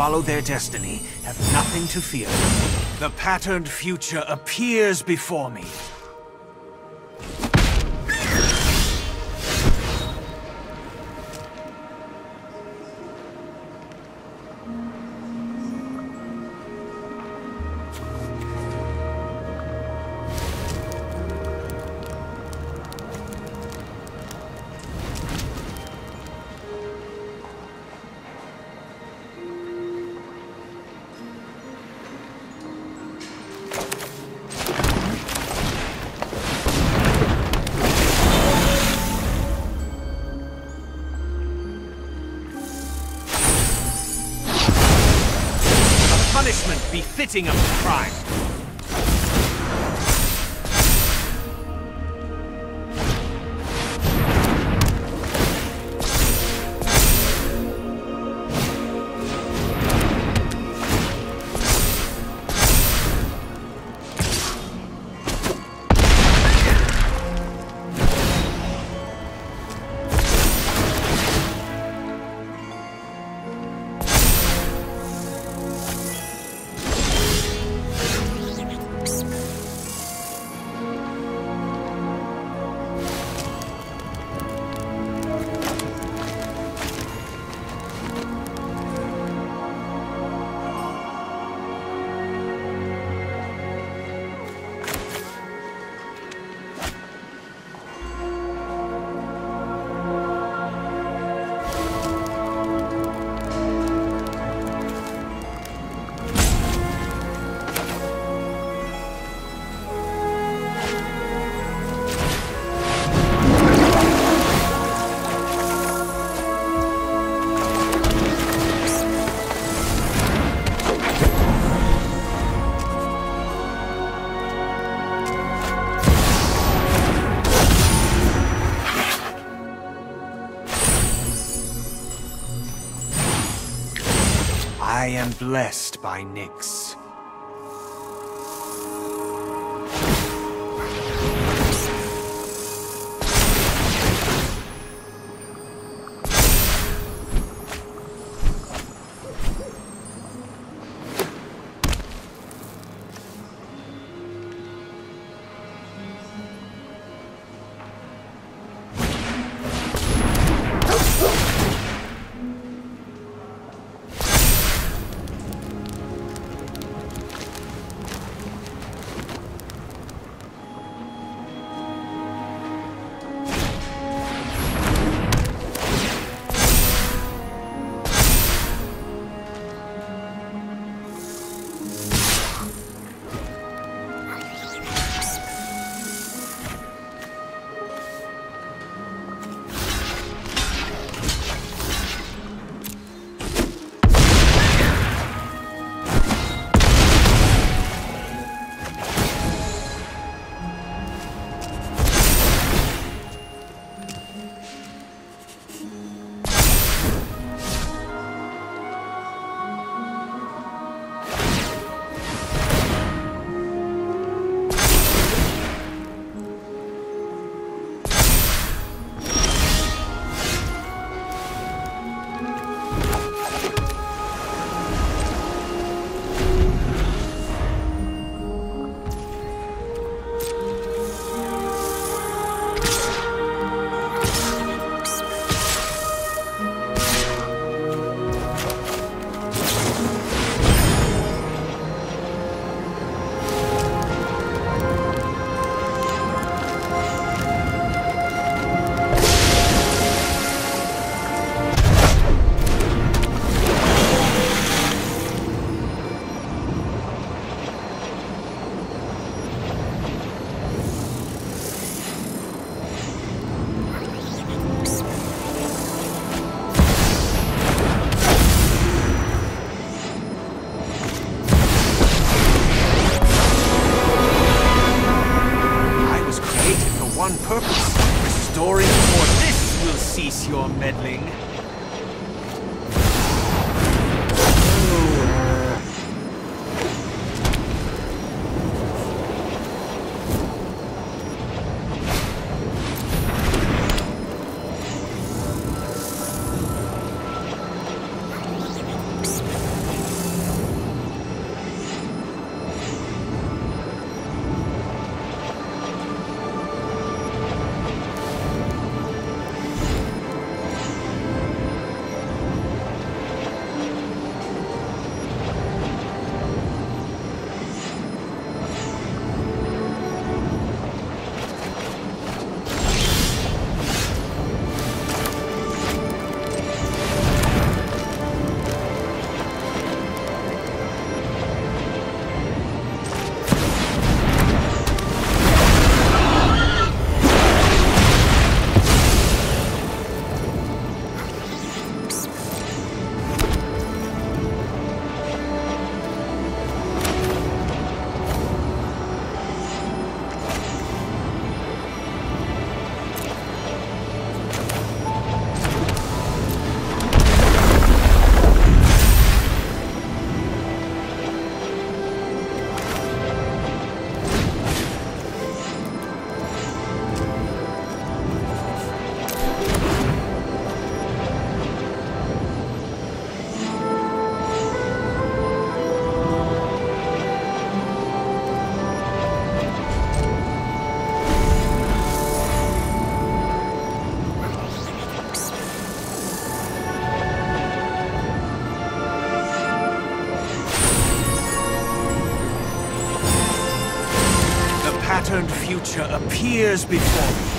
follow their destiny have nothing to fear. The patterned future appears before me. Of the crime. Am blessed by Nyx. Future appears before me.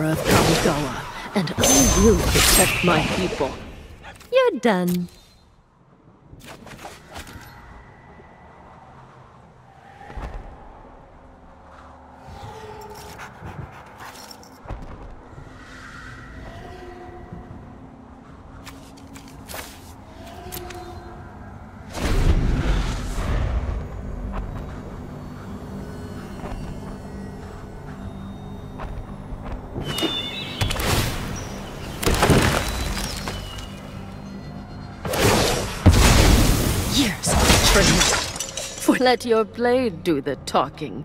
Emperor of Kamigawa, and I will protect my people. You're done. Let your blade do the talking.